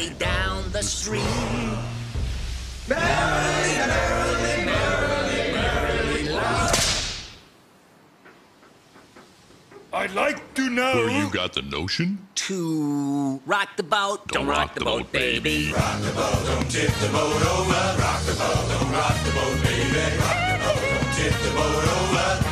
merrily down the stream. I'd like to know. Where you got the notion? To rock the boat, don't, don't rock, rock, the boat, baby. Rock the boat, don't tip the boat over. Rock the boat, don't rock the boat, baby. Rock the boat, don't tip the boat over.